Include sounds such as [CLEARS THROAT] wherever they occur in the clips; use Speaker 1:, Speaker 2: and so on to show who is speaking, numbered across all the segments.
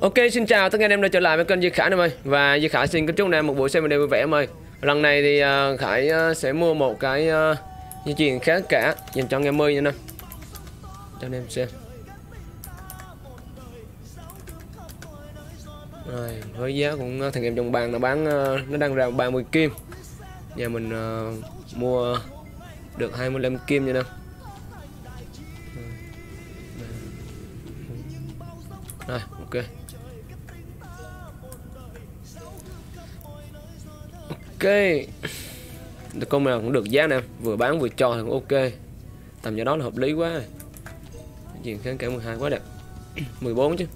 Speaker 1: Ok xin chào tất cả anh em đã trở lại với kênh Duy Khải em ơi Và Duy Khải xin kính chúc anh em một buổi xem video vui vẻ em ơi Lần này thì uh, Khải uh, sẽ mua một cái uh, dây chuyền khá cả dành cho em ơi nha nè. Cho anh em xem. Rồi, với giá cũng thằng em trong bàn nó bán uh, nó đang ra 30 kim. Nhà mình uh, mua được 25 kim nha nè. Rồi, ok. Ok. Con mèo cũng được giá nè. Vừa bán vừa cho thì cũng ok. Tầm giá đó là hợp lý quá. Chuyện kháng cả 12 quá đẹp. [CLEARS THROAT] 14 chứ.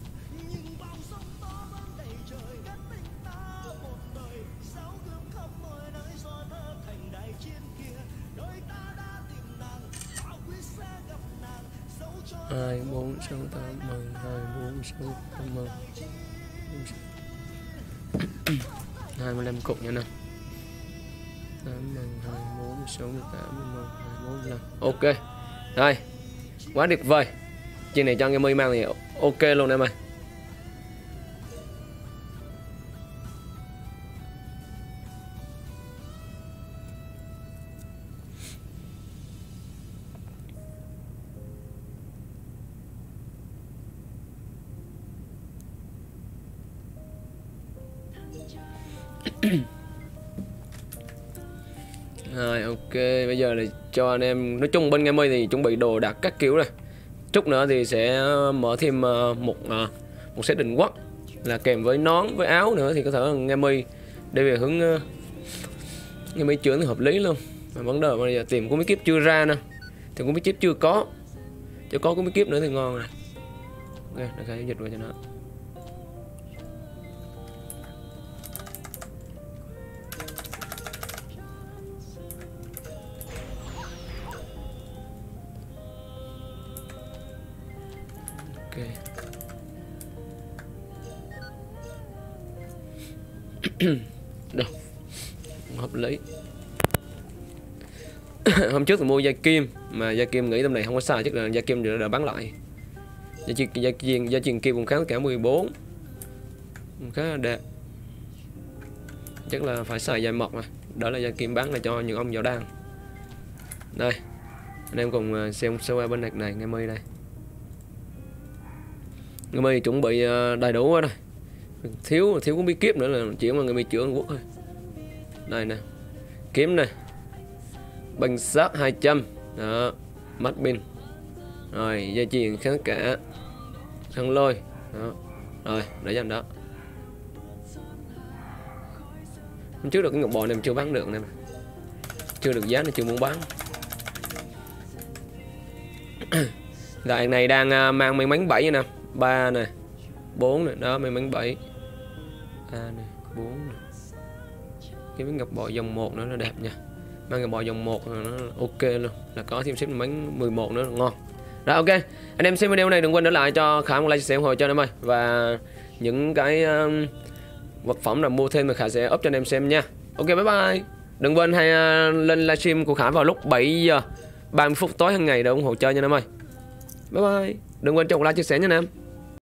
Speaker 1: Hai bốn sáu tám mừng hai bốn sáu tám mừng hai mươi lăm cục nha nè tám mừng hai bốn sáu tám mừng hai bốn năm ok đây quá tuyệt vời chuyện này cho nghe mi mang thì ok luôn em ơi [CLEARS THROAT] Rồi ok, bây giờ là cho anh em nói chung bên Game ơi thì chuẩn bị đồ đạc các kiểu rồi. Chút nữa thì sẽ mở thêm ờ, một ờ, một set định quốc là kèm với nón với áo nữa thì có thể nghe Game để về hướng nghe Game trưởng thì hợp lý luôn. Mà vấn đề bây giờ tìm cũng mấy kiếp chưa ra nè. Thì cũng mấy kiếp chưa có. Chưa có cũng mấy kiếp nữa thì ngon này, Ok, để khai dịch vào cho nó. Ok. [COUGHS] Đâu? Hợp lý. [COUGHS] Hôm trước tôi mua dây kim mà dây kim nghĩ tầm này không có xài chắc là dây kim đã, đã bán lại. Dây chuyền dây chuyền dây chuyền kim cũng khá cả 14 cũng khá đẹp. Chắc là phải xài dây mọc mà. Đó là dây kim bán là cho những ông giàu đang. Đây anh em cùng à, xem sơ qua bên này này nghe mây đây người mày chuẩn bị ờ, đầy đủ rồi rồi thiếu thiếu cũng bí kiếp nữa là chỉ mà người mày chữa quốc thôi. Đây nè, kiếm này. Bình sát 200 đó, mắt pin. Rồi dây chuyền kháng cả, khăn lôi, đó. Rồi, để dành đó. Hôm trước được cái ngọc bò này chưa bán được nè. Chưa được giá nên chưa muốn bán. [COUGHS] Rồi này đang ờ, mang may mắn 7 nè. 3 này 4 này đó may mắn 7 3 này 4 này cái miếng ngọc bội dòng 1 nữa là đẹp nha. Mang ngọc bội dòng 1 là nó ok luôn. Là có thêm xếp bánh 11 nữa là ngon. Rồi ok. Anh em xem video này đừng quên để lại cho khả một like chia sẻ ủng hộ cho anh em ơi. Và những cái um, vật phẩm là mua thêm thì khả sẽ up cho anh em xem nha. Ok bye bye. Đừng quên hay uh, lên livestream của khả vào lúc 7 giờ 30 phút tối hàng ngày để ủng hộ chơi nha anh em ơi. Bye bye. Đừng quên cho một like chia sẻ nha anh em.